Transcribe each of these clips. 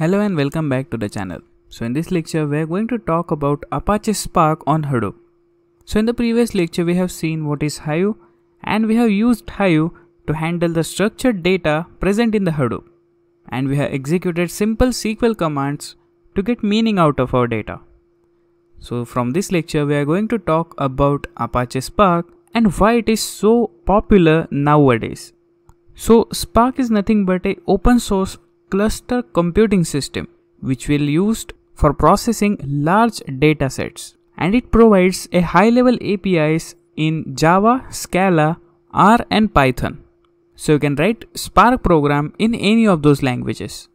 Hello and welcome back to the channel. So in this lecture we are going to talk about Apache Spark on Hadoop. So in the previous lecture we have seen what is Hive and we have used Hive to handle the structured data present in the Hadoop. And we have executed simple SQL commands to get meaning out of our data. So from this lecture we are going to talk about Apache Spark and why it is so popular nowadays. So Spark is nothing but a open source cluster computing system which will used for processing large data sets and it provides a high level APIs in Java, Scala, R and Python. So you can write Spark program in any of those languages.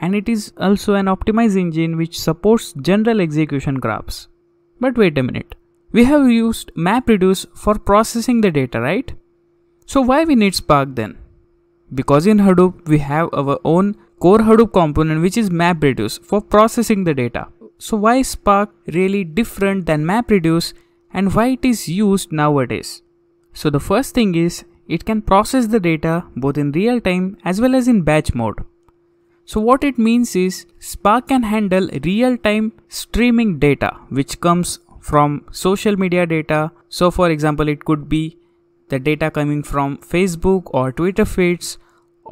And it is also an optimized engine which supports general execution graphs. But wait a minute. We have used MapReduce for processing the data, right? So why we need Spark then? Because in Hadoop we have our own core Hadoop component which is MapReduce for processing the data. So why is Spark really different than MapReduce and why it is used nowadays? So the first thing is it can process the data both in real time as well as in batch mode. So what it means is Spark can handle real time streaming data which comes from social media data. So for example it could be the data coming from Facebook or Twitter feeds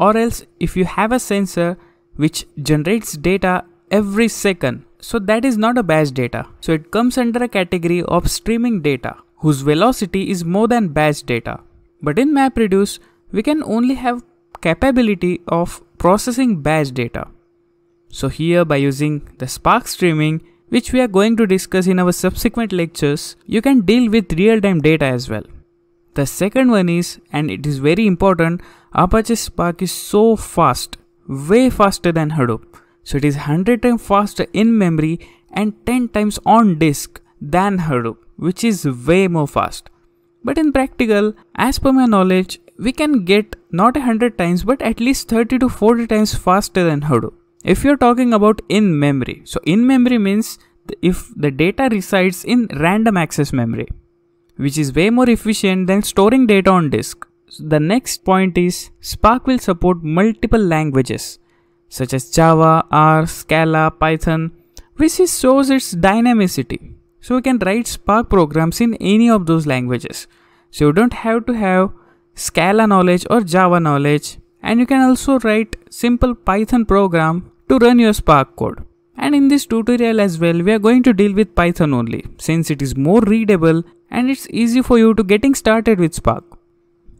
or else if you have a sensor which generates data every second so that is not a batch data. So it comes under a category of streaming data whose velocity is more than batch data. But in MapReduce we can only have capability of processing batch data. So here by using the Spark streaming which we are going to discuss in our subsequent lectures you can deal with real-time data as well the second one is, and it is very important, Apache Spark is so fast, way faster than Hadoop. So it is 100 times faster in memory and 10 times on disk than Hadoop, which is way more fast. But in practical, as per my knowledge, we can get not 100 times but at least 30 to 40 times faster than Hadoop. If you're talking about in memory, so in memory means if the data resides in random access memory which is way more efficient than storing data on disk. The next point is Spark will support multiple languages such as Java, R, Scala, Python, which shows its dynamicity. So you can write Spark programs in any of those languages. So you don't have to have Scala knowledge or Java knowledge and you can also write simple Python program to run your Spark code. And in this tutorial as well, we are going to deal with Python only since it is more readable and it's easy for you to getting started with Spark.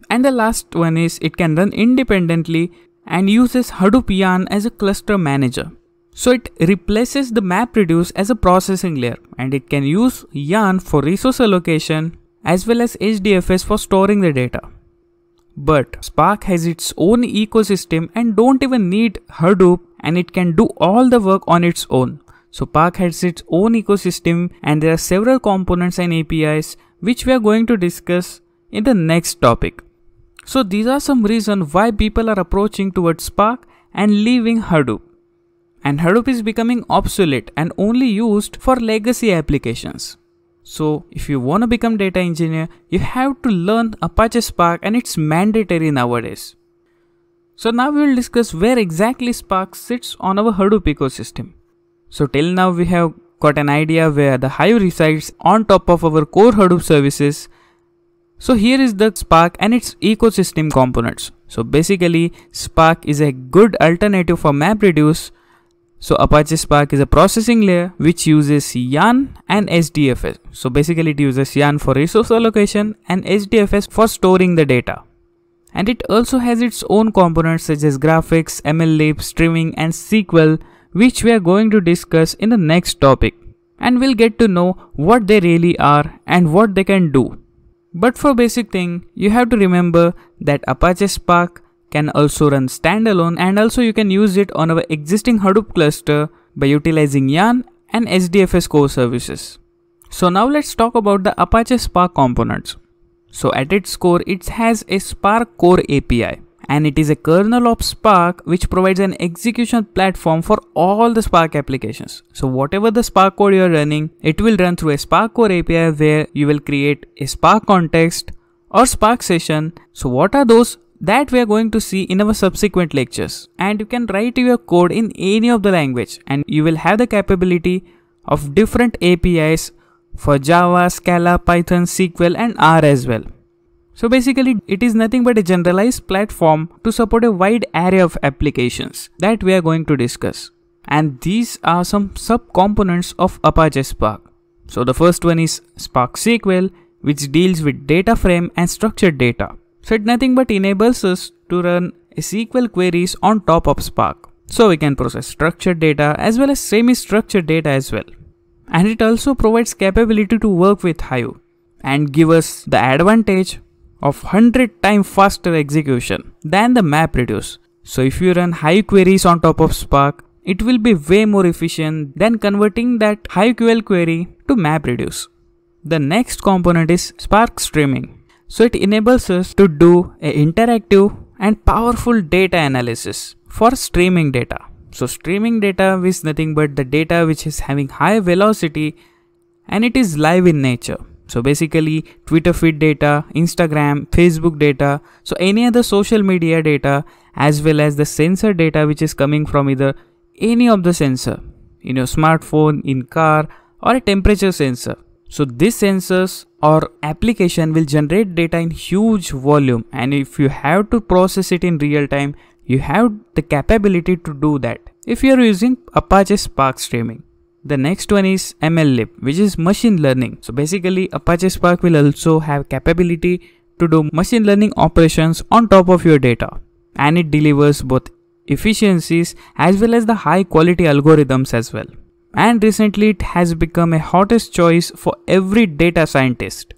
And the last one is it can run independently and uses Hadoop Yarn as a cluster manager. So it replaces the MapReduce as a processing layer and it can use Yarn for resource allocation as well as HDFS for storing the data. But Spark has its own ecosystem and don't even need Hadoop and it can do all the work on its own. So Spark has its own ecosystem and there are several components and APIs which we are going to discuss in the next topic. So these are some reasons why people are approaching towards Spark and leaving Hadoop. And Hadoop is becoming obsolete and only used for legacy applications. So if you want to become data engineer, you have to learn Apache Spark and it's mandatory nowadays. So now we will discuss where exactly Spark sits on our Hadoop ecosystem. So till now we have got an idea where the Hive resides on top of our core Hadoop services. So here is the Spark and its ecosystem components. So basically Spark is a good alternative for MapReduce. So Apache Spark is a processing layer which uses Yarn and HDFS. So basically it uses Yarn for resource allocation and HDFS for storing the data. And it also has its own components such as GraphX, MLlib, streaming and SQL which we are going to discuss in the next topic and we'll get to know what they really are and what they can do. But for basic thing, you have to remember that Apache Spark can also run standalone and also you can use it on our existing Hadoop cluster by utilizing Yarn and HDFS core services. So now let's talk about the Apache Spark components. So at its core, it has a Spark Core API and it is a kernel of Spark which provides an execution platform for all the Spark applications. So whatever the Spark code you are running, it will run through a Spark Core API where you will create a Spark context or Spark session. So what are those? that we are going to see in our subsequent lectures. And you can write your code in any of the language and you will have the capability of different APIs for Java, Scala, Python, SQL and R as well. So basically it is nothing but a generalized platform to support a wide array of applications that we are going to discuss. And these are some sub-components of Apache Spark. So the first one is Spark SQL which deals with data frame and structured data. So it nothing but enables us to run SQL queries on top of Spark. So we can process structured data as well as semi-structured data as well. And it also provides capability to work with Hive and give us the advantage of 100 times faster execution than the MapReduce. So if you run Hive queries on top of Spark, it will be way more efficient than converting that HiveQL query to MapReduce. The next component is Spark Streaming. So it enables us to do a interactive and powerful data analysis for streaming data. So streaming data is nothing but the data which is having high velocity and it is live in nature. So basically Twitter feed data, Instagram, Facebook data, so any other social media data as well as the sensor data which is coming from either any of the sensor in your smartphone, in car or a temperature sensor. So these sensors or application will generate data in huge volume and if you have to process it in real time, you have the capability to do that if you are using Apache Spark Streaming. The next one is MLlib which is machine learning. So basically Apache Spark will also have capability to do machine learning operations on top of your data. And it delivers both efficiencies as well as the high quality algorithms as well. And recently it has become a hottest choice for every data scientist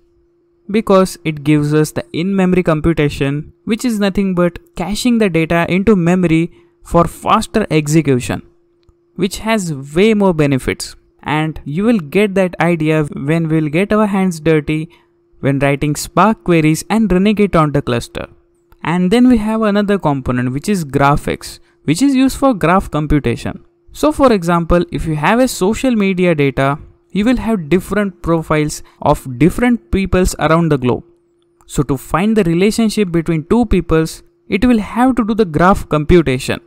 because it gives us the in-memory computation which is nothing but caching the data into memory for faster execution which has way more benefits and you will get that idea when we'll get our hands dirty when writing spark queries and running it on the cluster and then we have another component which is GraphX which is used for graph computation so for example, if you have a social media data, you will have different profiles of different peoples around the globe. So to find the relationship between two peoples, it will have to do the graph computation.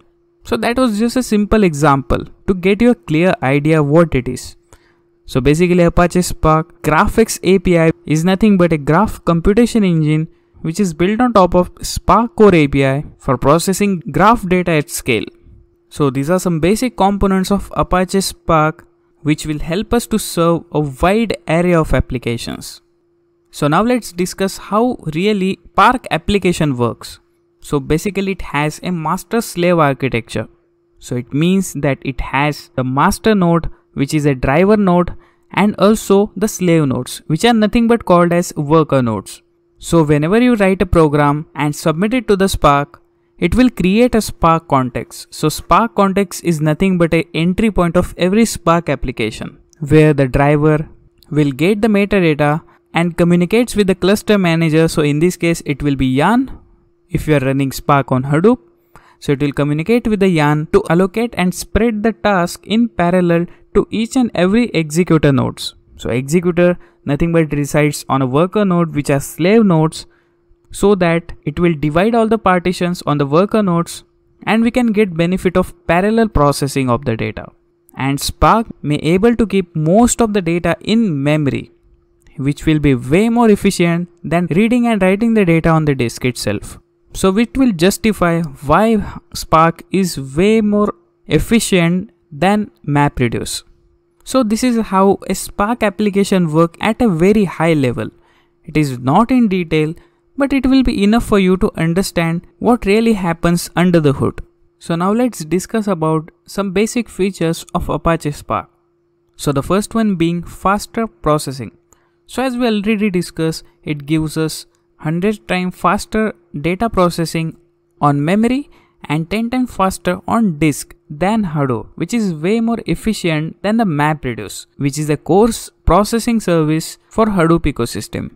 So that was just a simple example to get you a clear idea what it is. So basically Apache Spark GraphX API is nothing but a graph computation engine which is built on top of Spark Core API for processing graph data at scale. So these are some basic components of Apache Spark which will help us to serve a wide array of applications. So now let's discuss how really Spark application works. So basically it has a master slave architecture. So it means that it has the master node which is a driver node and also the slave nodes which are nothing but called as worker nodes. So whenever you write a program and submit it to the Spark, it will create a Spark context. So Spark context is nothing but a entry point of every Spark application where the driver will get the metadata and communicates with the cluster manager. So in this case, it will be Yarn if you are running Spark on Hadoop. So it will communicate with the Yarn to allocate and spread the task in parallel to each and every executor nodes. So executor nothing but resides on a worker node which are slave nodes so that it will divide all the partitions on the worker nodes and we can get benefit of parallel processing of the data. And Spark may able to keep most of the data in memory which will be way more efficient than reading and writing the data on the disk itself. So it will justify why Spark is way more efficient than MapReduce. So this is how a Spark application work at a very high level. It is not in detail but it will be enough for you to understand what really happens under the hood. So now let's discuss about some basic features of Apache Spark. So the first one being faster processing. So as we already discussed, it gives us 100 times faster data processing on memory and 10 times faster on disk than Hadoop, which is way more efficient than the MapReduce, which is a core processing service for Hadoop ecosystem.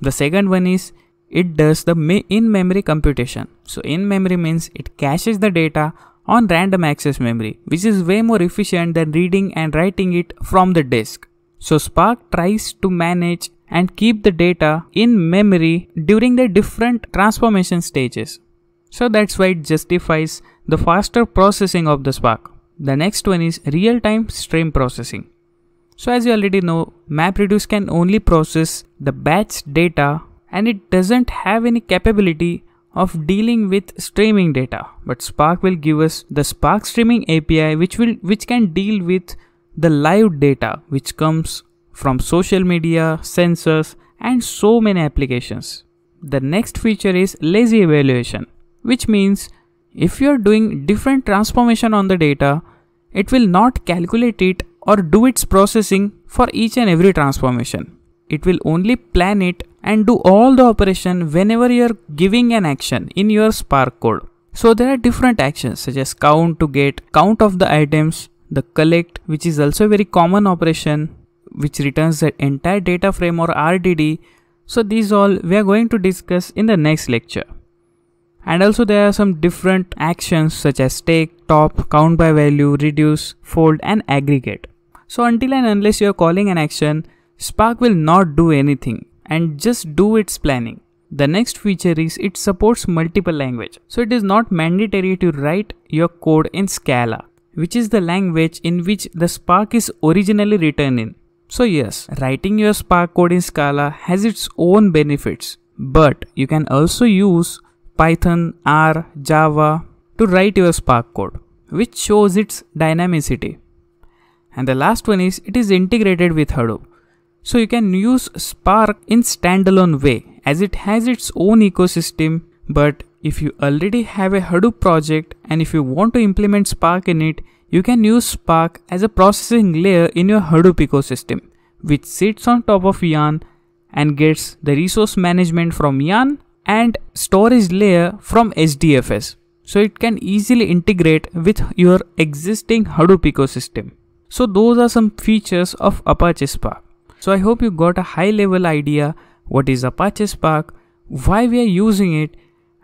The second one is it does the in-memory computation. So in-memory means it caches the data on random access memory, which is way more efficient than reading and writing it from the disk. So Spark tries to manage and keep the data in memory during the different transformation stages. So that's why it justifies the faster processing of the Spark. The next one is real-time stream processing. So as you already know, MapReduce can only process the batch data and it doesn't have any capability of dealing with streaming data. But Spark will give us the Spark streaming API which will which can deal with the live data which comes from social media, sensors and so many applications. The next feature is lazy evaluation which means if you are doing different transformation on the data, it will not calculate it or do its processing for each and every transformation. It will only plan it and do all the operation whenever you are giving an action in your Spark code. So there are different actions such as count to get count of the items, the collect which is also a very common operation which returns the entire data frame or RDD. So these all we are going to discuss in the next lecture and also there are some different actions such as take, top, count by value, reduce, fold and aggregate. So until and unless you are calling an action, Spark will not do anything and just do its planning. The next feature is it supports multiple language. So it is not mandatory to write your code in Scala, which is the language in which the Spark is originally written in. So yes, writing your Spark code in Scala has its own benefits, but you can also use Python, R, Java to write your Spark code, which shows its dynamicity. And the last one is it is integrated with Hadoop. So you can use Spark in standalone way as it has its own ecosystem. But if you already have a Hadoop project and if you want to implement Spark in it, you can use Spark as a processing layer in your Hadoop ecosystem, which sits on top of Yarn and gets the resource management from Yarn and storage layer from HDFS. So it can easily integrate with your existing Hadoop ecosystem. So those are some features of Apache Spark. So I hope you got a high level idea what is Apache Spark, why we are using it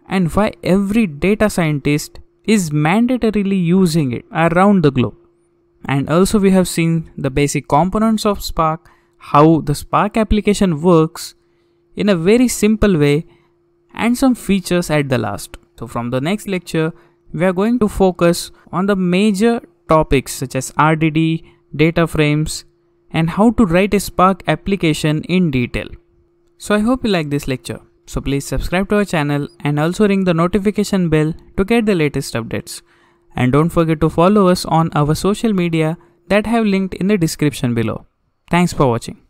and why every data scientist is mandatorily using it around the globe. And also we have seen the basic components of Spark, how the Spark application works in a very simple way and some features at the last. So from the next lecture, we are going to focus on the major topics such as RDD, data frames, and how to write a Spark application in detail. So I hope you like this lecture. So please subscribe to our channel and also ring the notification bell to get the latest updates. And don't forget to follow us on our social media that have linked in the description below. Thanks for watching.